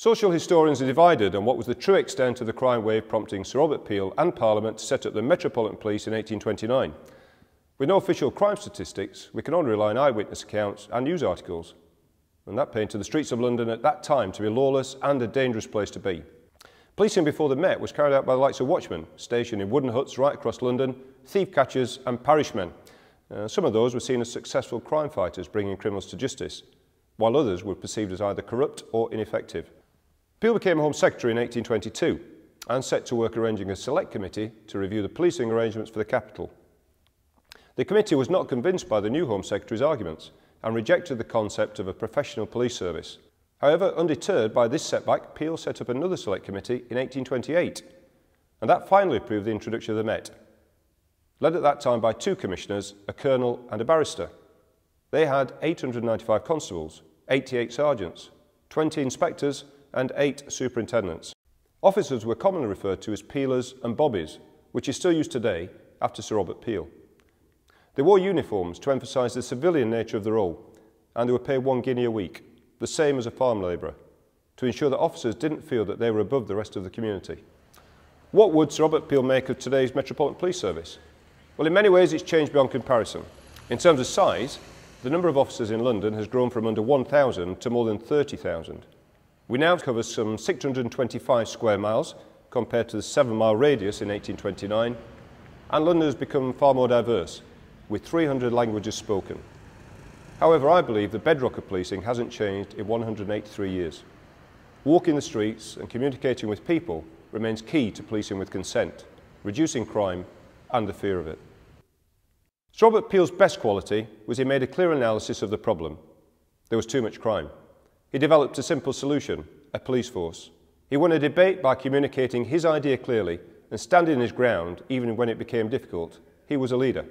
Social historians are divided on what was the true extent of the crime wave prompting Sir Robert Peel and Parliament to set up the Metropolitan Police in 1829. With no official crime statistics, we can only rely on eyewitness accounts and news articles. And that painted the streets of London at that time to be lawless and a dangerous place to be. Policing before the Met was carried out by the likes of watchmen, stationed in wooden huts right across London, thief catchers and parishmen. Uh, some of those were seen as successful crime fighters bringing criminals to justice, while others were perceived as either corrupt or ineffective. Peel became Home Secretary in 1822 and set to work arranging a select committee to review the policing arrangements for the capital. The committee was not convinced by the new Home Secretary's arguments and rejected the concept of a professional police service. However, undeterred by this setback, Peel set up another select committee in 1828, and that finally approved the introduction of the Met, led at that time by two commissioners, a colonel and a barrister. They had 895 constables, 88 sergeants, 20 inspectors and eight superintendents. Officers were commonly referred to as peelers and bobbies, which is still used today after Sir Robert Peel. They wore uniforms to emphasise the civilian nature of the role, and they were paid one guinea a week, the same as a farm labourer, to ensure that officers didn't feel that they were above the rest of the community. What would Sir Robert Peel make of today's Metropolitan Police Service? Well, in many ways, it's changed beyond comparison. In terms of size, the number of officers in London has grown from under 1,000 to more than 30,000. We now cover some 625 square miles compared to the seven mile radius in 1829, and London has become far more diverse, with 300 languages spoken. However, I believe the bedrock of policing hasn't changed in 183 years. Walking the streets and communicating with people remains key to policing with consent, reducing crime and the fear of it. Robert Peel's best quality was he made a clear analysis of the problem. There was too much crime. He developed a simple solution, a police force. He won a debate by communicating his idea clearly and standing his ground even when it became difficult. He was a leader.